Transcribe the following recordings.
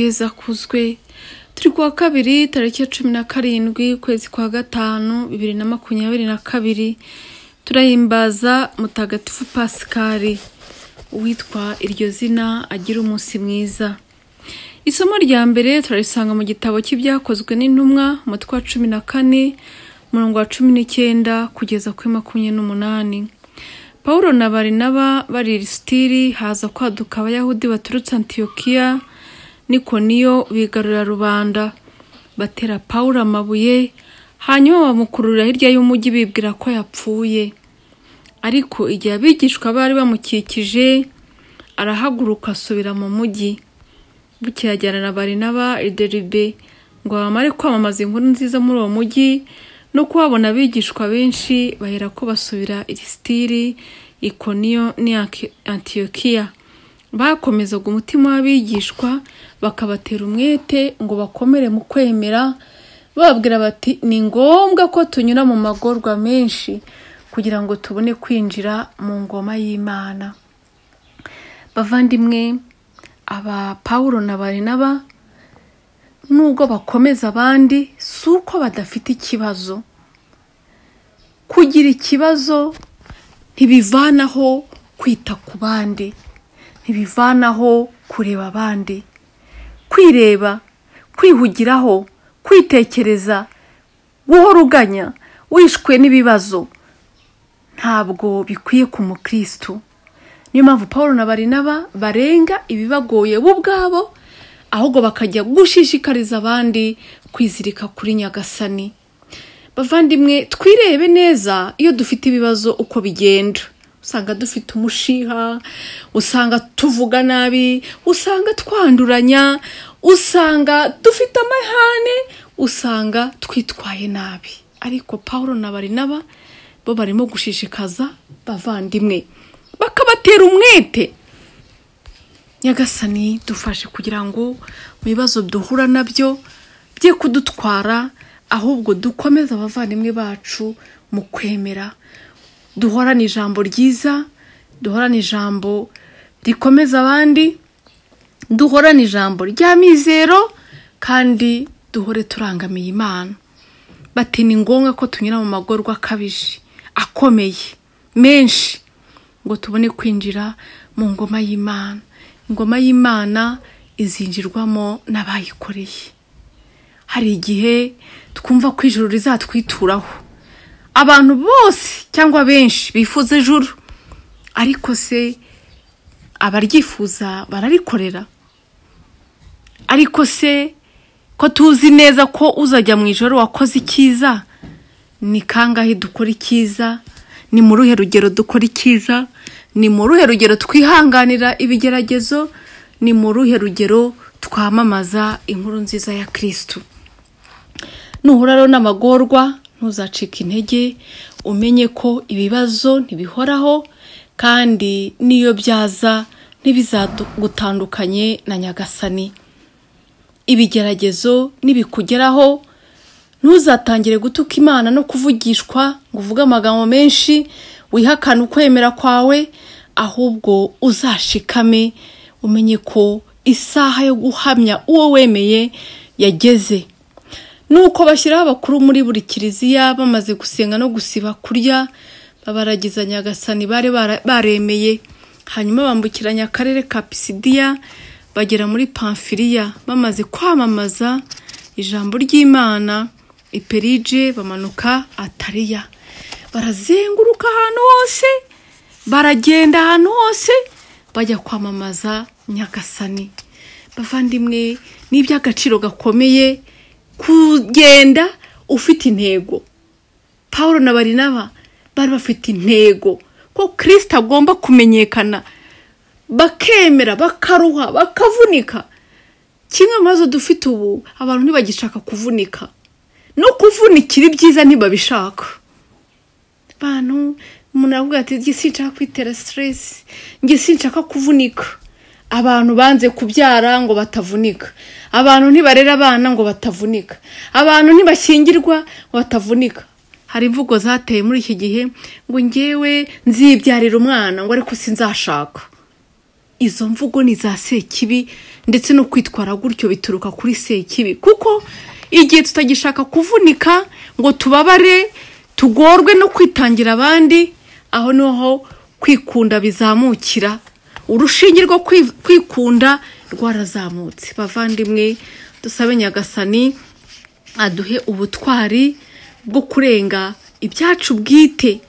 Yeza akuzwe turi kuwa kabiri tariki ya cumi na karindwi ukwezi kwa gatanu bibiri na makumyabiri na kabiri. Turahimbaza mutagatifu pasikari uwitwa iryo zina agira umunsi mwiza. Isomo rya mbere turarisanga mu gitabo cy'ibyakozwe n'intumwa umutwe wa cumi na kane umurongo wa cumi n'icyenda kugeza kuri makumyabiri n'umunani. Pawulo na Barinaba bari Lisitiri haza kwaduka abayahudi baturutse Antiyokiya n'Ikoniyo bigarurira rubanda batera Pawulo amabuye hanyuma bamukururira hirya y'umujyi bibwira ko yapfuye. Ariko igihe abigishwa bari bamukikije arahaguruka asubira mu mujyi bukeye ajyana na Barinaba i Deribe ngo bamare kwamamaza inkuru nziza muri uwo mujyi no kuhabona abigishwa benshi bahera ko basubira i Lisitiri Ikoniyo ni Antiyokiya bakomezaga umutima w'abigishwa bakabatera umwete ngo bakomere mu kwemera bababwira bati ni ngombwa ko tunyura mu magorwa menshi kugira ngo tubone kwinjira mu ngoma y'imana. Bavandimwe aba Pawulo na Barinaba nubwo bakomeza abandi si uko badafite ikibazo. Kugira ikibazo ntibivanaho kwita ku bandi. Ntibivanaho kureba abandi kwireba kwihugiraho kwitekereza guhora uganya wishwe n'ibibazo ntabwo bikwiye ku mukristo. Niyo mpamvu paul na barinaba barenga ibibagoye bo ubwabo ahubwo bakajya gushishikariza abandi kwizirika kuri nyagasani. Bavandimwe twirebe neza iyo dufite ibibazo uko bigenda. Usanga dufite umushiha usanga tuvuga nabi usanga twanduranya usanga dufite amahane usanga twitwaye nabi. Ariko paul na barinaba bo barimo gushishikaza bavandimwe. Bakabatera umwete. Nyagasani dufashe kugira ngo mu bibazo duhura na byo bye kudutwara ahubwo dukomeze abavandimwe bacu mu kwemera duhorane ijambo ryiza duhorane ijambo rikomeza abandi duhorane ijambo rya mizero kandi duhore turangamiye imana. Bati ni ngombwa ko tunyura mu magorwa akabije akomeye menshi ngo tubone kwinjira mu ngoma y'imana. Ingoma y'imana izinjirwamo n'abayikoreye. Hari igihe twumva ko ijoro rizatwituraho. Abantu bose cyangwa benshi bifuza ijuru ariko se abaryifuza bararikorera? Ariko se ko tuzi neza ko uzajya mu ijoro wakoze icyiza? Ni kangahe dukora icyiza? Ni mu ruhe rugero dukora icyiza? Ni mu ruhe rugero twihanganira ibigeragezo? Ni mu ruhe rugero twamamaza inkuru nziza ya kirisitu nuhura rero n'amagorwa ntuzacike intege umenye ko ibibazo ntibihoraho kandi n'iyo byaza ntibizagutandukanye na nyagasani. Ibigeragezo nibikugeraho ntuzatangire gutuka imana no kuvugishwa ngo uvuge amagambo menshi wihakane ukwemera kwawe ahubwo uzashikame umenye ko isaha yo guhamya uwo wemeye yageze. Nuko bashyiraho abakuru muri buri kiliziya bamaze gusenga no gusiba kurya babaragiza nyagasani bari baremeye. Hanyuma bambukiranya akarere ka pisidiya bagera muri pamfiriya bamaze kwamamaza ijambo ry'imana iperije bamanuka atariya. Barazenguruka ahantu hose baragenda ahantu hose bajya kwamamaza nyagasani. Bavandimwe ni iby'agaciro gakomeye kugenda ufite intego. Paul na barinaba bari bafite intego. Ko kirisita agomba kumenyekana. Bakemera bakaruha bakavunika. Kimwe mu bibazo dufite ubu abantu ntibagishaka kuvunika. No kuvunikira ibyiza ntibabishaka. Abantu umuntu aravuga ati njye sinshaka kwitera siteresi sinshaka kuvunika. Abantu banze kubyara ngo batavunika. Abantu ntibarera abana ngo batavunika. Abantu ntibashyingirwa ngo batavunika. Hari imvugo zateye muri iki gihe ngo ngewe nzibyarira umwana ngo ariko sinzashaka. Izo mvugo ni za sekibi ndetse no kwitwara gutyo bituruka kuri sekibi. Kuko igihe tutagishaka kuvunika ngo tubabare tugorwe no kwitangira abandi aho ni ho kwikunda bizamukira. Urushinge rwo kwi- kwikunda rwarazamutse. Bavandimwe dusabe nyagasani aduhe ubutwari bwo kurenga ibyacu bwite.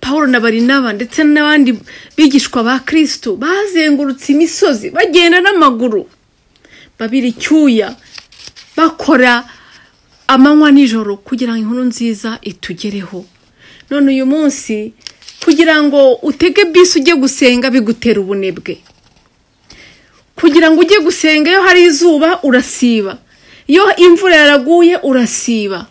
Paul na barinaba ndetse n'abandi bigishwa ba kristo bazengurutse imisozi bagenda n'amaguru. Babira icyuya bakora amanywa nijoro kugira ngo inkuru nziza itugereho. None uyu munsi kugira ngo utege bisi ujye gusenga bigutera ubunebwe. Kugira ngo ujye gusenga iyo hari izuba urasiba. Iyo imvura yaraguye urasiba.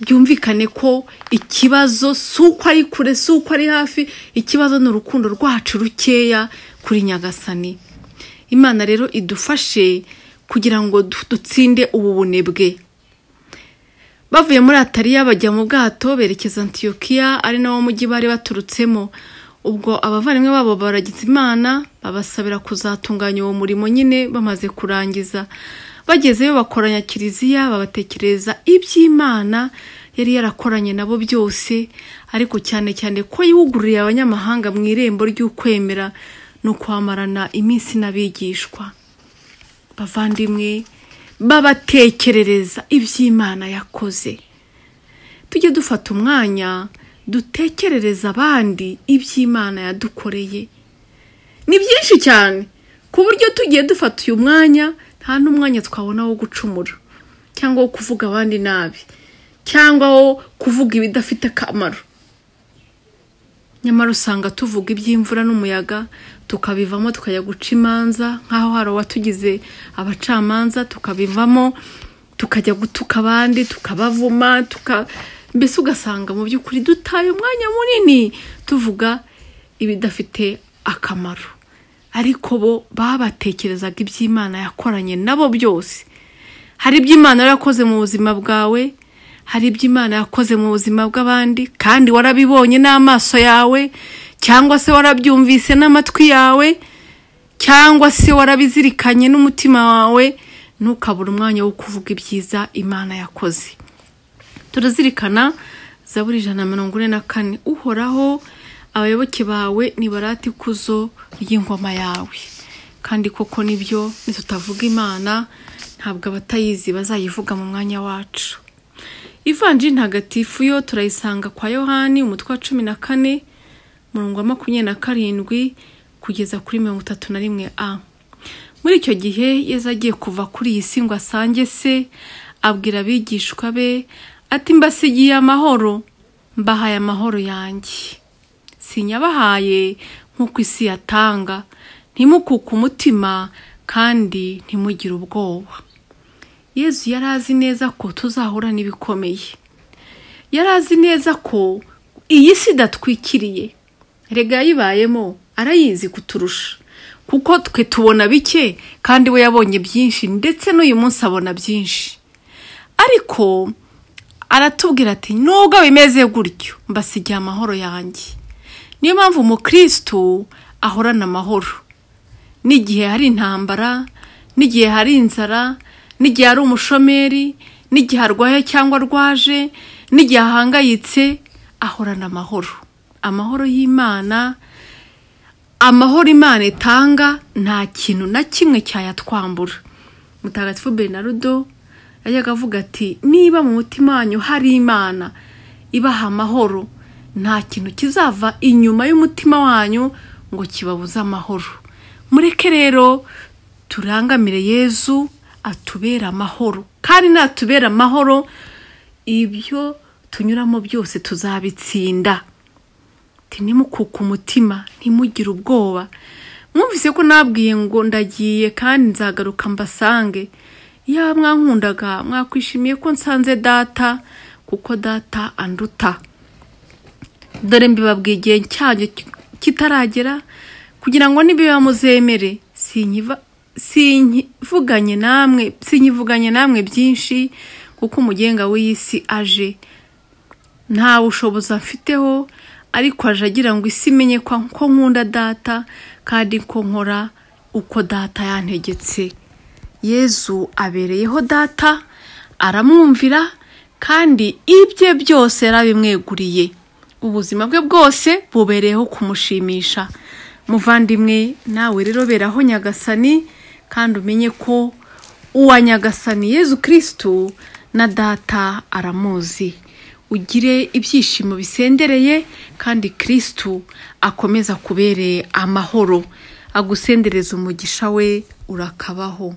Byumvikane ko ikibazo si uko ari kure si uko ari hafi ikibazo ni urukundo rwacu rukeya kuri nyagasani. Imana rero idufashe kugira ngo du- dutsinde ubu bunebwe. Bavuye muri atariya bajya mu bwato berekeza antiyokiya ari nawo mujyi bari baturutsemo. Ubwo abavandimwe babo baragize imana babasabira kuzatunganya uwo murimo nyine bamaze kurangiza. Bagezeyo bakoranya kiliziya babatekereza iby'imana yari yarakoranye nabo byose ariko cyane cyane ko yugururiye abanyamahanga mu irembo ry'ukwemera ni ukwamarana iminsi n'abigishwa. Bavandimwe babatekerereza iby'imana yakoze. Tujye dufata umwanya dutekerereza abandi iby'imana yadukoreye. Ni byinshi cyane. Ku buryo tugiye dufata uyu mwanya nta n'umwanya twabona wo gucumura. Cyangwa wo kuvuga abandi nabi. Cyangwa wo kuvuga ibidafite akamaro. Nyamara usanga tuvuga iby'imvura n'umuyaga tukabivamo tukajya guca imanza nk'aho hari uwatugize abacamanza tukabivamo tukajya gutuka abandi tukabavuma tuka mbese ugasanga mu by'ukuri dutaye umwanya munini tuvuga ibidafite akamaro. Ariko bo babatekerezaga iby'imana yakoranye nabo byose. Hari ibyo imana yarakoze mu buzima bwawe hari ibyo imana yakoze mu buzima bw'abandi kandi warabibonye n'amaso yawe cyangwa se warabyumvise n'amatwi yawe cyangwa se warabizirikanye n'umutima wawe ntukabure umwanya wo kuvuga ibyiza imana yakoze. Turazirikana zaburi ijana na mirongo ine na kane uhoraho abayoboke bawe nibarate ikuzo ry'ingoma yawe. Kandi koko ni byo nitutavuga imana ntabwo abatayizi bazayivuga mu mwanya wacu. Ivanjiri ntagatifu yo turayisanga kwa yohani umutwe wa cumi na kane murongo wa makumyabiri na karindwi kugeza kuri mirongo itatu na rimwe a. Muri icyo gihe yezu agiye kuva kuri iyi si ngo asange se abwira abigishwa be ati mbasigiye amahoro mbahaye amahoro yanjye. Sinyabahaye nk'uko isi yatanga. Ntimukuke umutima kandi ntimugire ubwoba. Yezu yari azi neza ko tuzahura n'ibikomeye. Yari azi neza ko iyi si idatwikiriye. Rega yayibayemo arayizi kuturusha. Kuko twe tubona bike kandi we yabonye byinshi ndetse n'uyu munsi abona byinshi. Ariko aratubwira ati nubwo bimeze gutyo mbasigiye amahoro yanjye. Niyo mpamvu umukirisitu ahorana amahoro. N'igihe hari intambara n'igihe hari inzara n'igihe hari umushomeri n'igihe arwaye cyangwa arwaje n'igihe ahangayitse ahorana amahoro. Amahoro y'imana amahoro imana itanga nta kintu na kimwe cyayatwambura. Mutagatifu benarudo yajyaga avuga ati niba mu mutima wanyu hari imana ibaha amahoro nta kintu kizava inyuma y'umutima wanyu ngo kibabuze amahoro. Mureke rero turangamire yezu atubera amahoro. Kandi natubera amahoro ibyo tunyuramo byose tuzabitsinda. Ntimukuke umutima ntimugire ubwoba. Mwumvise ko nabwiye ngo ndagiye kandi nzagaruka mbasange. Iyo mwankundaga mwakwishimiye ko nsanze data kuko data anduta. Dore mbibabwiye igihe cyanyu kitaragera kugira ngo nibiba muzemere sinyivuganye namwe sinyivuganye namwe byinshi kuko umugenga w'iyi si aje. Nta bushobozi afiteho ariko aje agira ngo isi imenye ko nkunda data kandi ko nkora uko data yantegetse. Yezu abereyeho data aramwumvira kandi ibye byose yarabimweguriye ubuzima bwe bwose bubereyeho kumushimisha muvandimwe nawe rero beraho nyagasani kandi umenye ko uwa nyagasani yezu kirisitu na data aramuzi. Ugire ibyishimo bisendereye kandi kirisitu akomeza kubereye amahoro. Agusendereza umugisha we urakabaho.